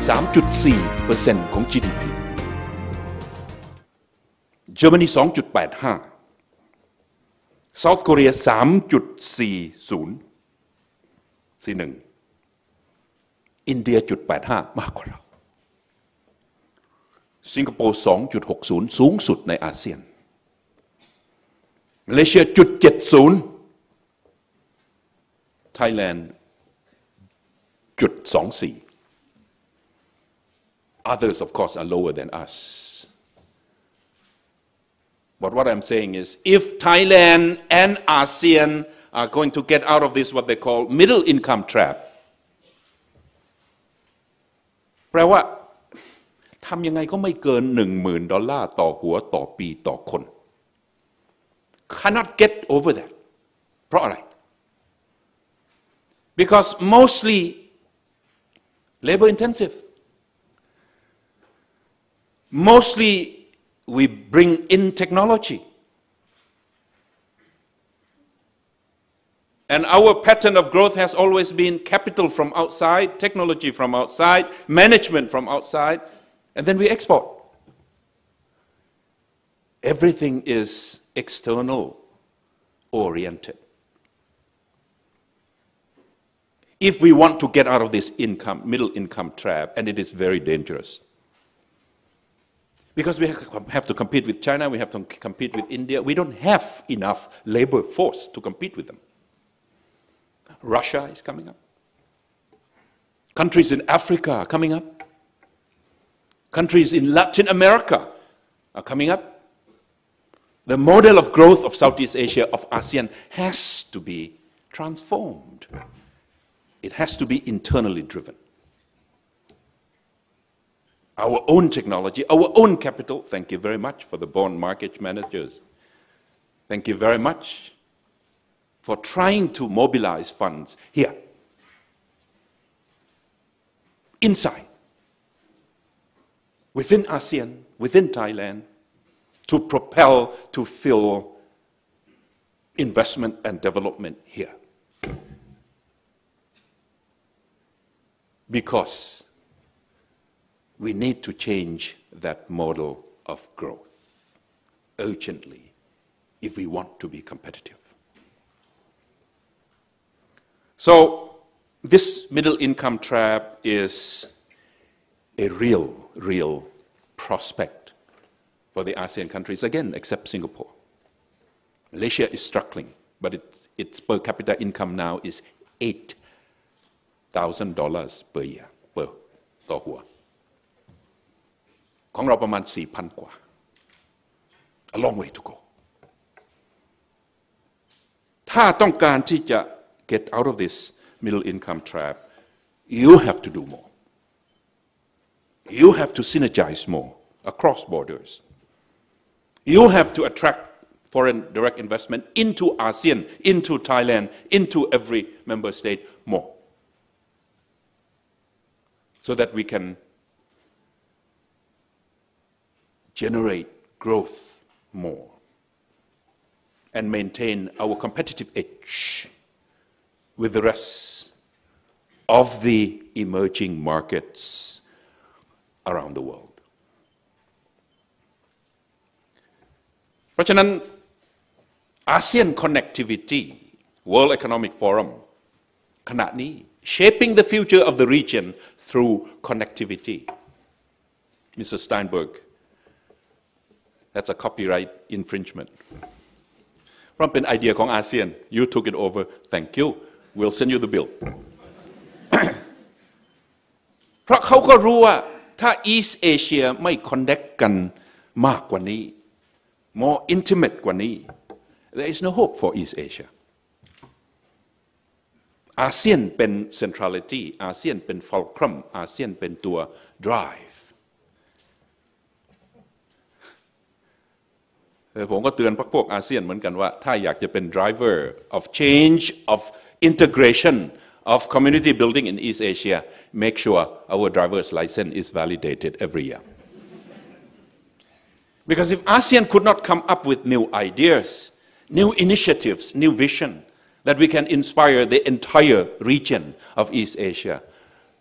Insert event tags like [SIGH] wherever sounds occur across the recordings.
3.4%ของ GDP Germany 2.85 South Korea 3.40 41 อินเดียจุด85 มากกว่าเรา สิงคโปร์ 2.60 สูงสุดในอาเซียน มาเลเซียจุด70 Thailand จุด24 Others, of course, are lower than us. But what I'm saying is, if Thailand and ASEAN are going to get out of this, what they call middle income trap, แปลว่าทำยังไงก็ไม่เกินหนึ่งหมื่นดอลลาร์ต่อหัวต่อปีต่อคน cannot get over that เพราะอะไร because mostly labor intensive mostly we bring in technology. And our pattern of growth has always been capital from outside, technology from outside, management from outside, and then we export. Everything is external oriented. If we want to get out of this income, middle income trap, and it is very dangerous. Because we have to compete with China, we have to compete with India. We don't have enough labor force to compete with them. Russia is coming up. Countries in Africa are coming up. Countries in Latin America are coming up. The model of growth of Southeast Asia, of ASEAN, has to be transformed. It has to be internally driven our own technology, our own capital. Thank you very much for the bond market managers. Thank you very much for trying to mobilize funds here, inside, within ASEAN, within Thailand, to propel, to fill investment and development here. Because we need to change that model of growth urgently if we want to be competitive. So, this middle income trap is a real, real prospect for the ASEAN countries, again, except Singapore. Malaysia is struggling, but its, its per capita income now is $8,000 per year per, per ของเราประมาณ 4,000 กว่า a long way to go ถ้าต้องการที่จะ get out of this middle income trap you have to do more you have to synergize more across borders you have to attract foreign direct investment into ASEAN, into Thailand, into every member state more. So that we can generate growth more and maintain our competitive edge with the rest of the emerging markets around the world. เพราะฉะนั้น ASEAN Connectivity World Economic Forum ขณะนี้ shaping the future of the region through connectivity Mr. Steinberg that's a copyright infringement เพราะเป็นไอเดียของอาเซียน you took it over thank you we'll send you the bill [COUGHS] เพราะเขาก็รู้ว่าถ้า East Asia ไม่ connect กันมากกว่านี้ more intimate กว่านี้ there is no hope for East Asia อาเซียนเป็น centrality อาเซียนเป็น fulcrum อาเซียนเป็นตัว drive ผมก็เตือนพวกพวกอาเซียนเหมือนกันว่า ถ้าอยากจะเป็น driver of change of integration of community building in East Asia make sure our driver's license is validated every year because if ASEAN could not come up with new ideas new initiatives new vision that we can inspire the entire region of East Asia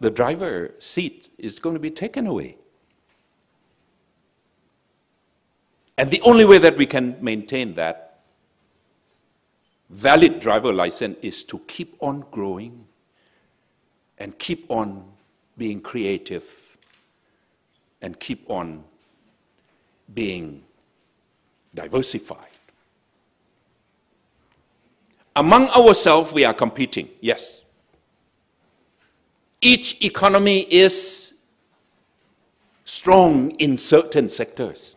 the driver seat is going to be taken away And the only way that we can maintain that valid driver license is to keep on growing and keep on being creative and keep on being diversified. Among ourselves, we are competing, yes. Each economy is strong in certain sectors.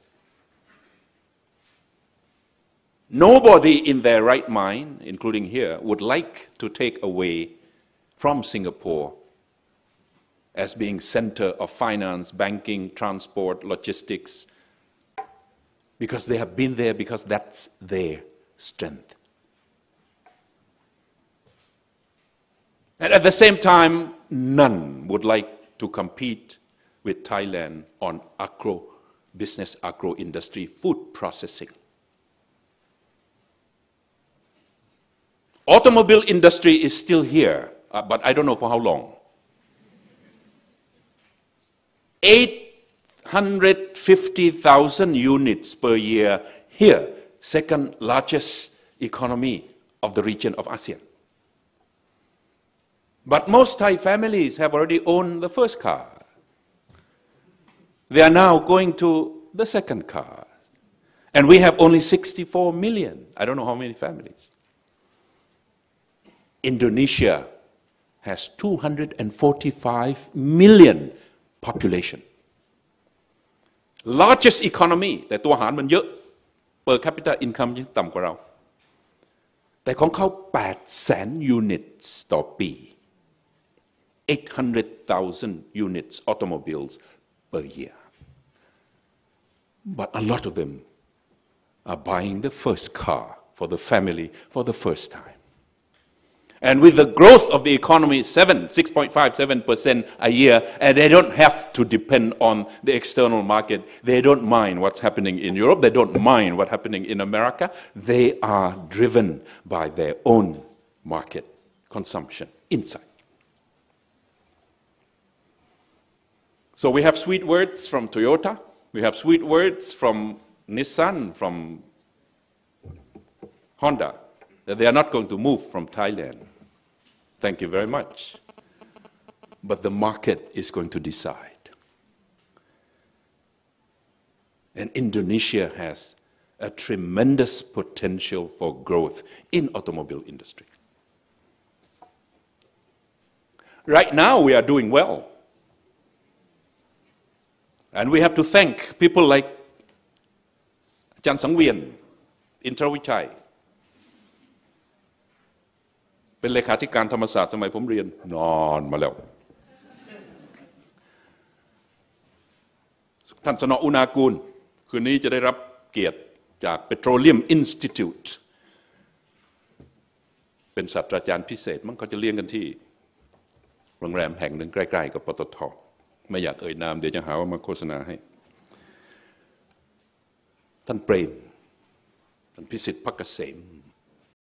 Nobody in their right mind, including here, would like to take away from Singapore as being center of finance, banking, transport, logistics, because they have been there because that's their strength. And at the same time, none would like to compete with Thailand on agro business, agro industry, food processing. Automobile industry is still here, uh, but I don't know for how long. 850,000 units per year here, second largest economy of the region of ASEAN. But most Thai families have already owned the first car. They are now going to the second car. And we have only 64 million. I don't know how many families. Indonesia has 245 million population largest economy แต่ตัวอาหารมันเยอะ per capita income ยังต่ำกว่าเรา แต่ของเขา8แสน units ต่อปี 800,000 units automobiles per year but a lot of them are buying the first car for the family for the first time and with the growth of the economy, 7, 6.5, 7% a year, and they don't have to depend on the external market. They don't mind what's happening in Europe. They don't mind what's happening in America. They are driven by their own market consumption inside. So we have sweet words from Toyota. We have sweet words from Nissan, from Honda, that they are not going to move from Thailand. Thank you very much. But the market is going to decide. And Indonesia has a tremendous potential for growth in automobile industry. Right now we are doing well. And we have to thank people like Chan Sang Wien, เป็นเลขาธิการธรรมศาสตร์สมัยผมเรียนนอนมาแล้ว ท่านสนออุณากูล คืนนี้จะได้รับเกียรติจาก Petroleum Institute เป็นศาสตราจารย์พิเศษมันเขาจะเลี้ยงกันที่ โรงแรมแห่งหนึ่งใกล้ ๆ กับปตทไม่อยากเอ่ยนามเดี๋ยวจะหาว่ามาโฆษณาให้ ท่านเปรม ท่านพิสิทธิ์พักเกษม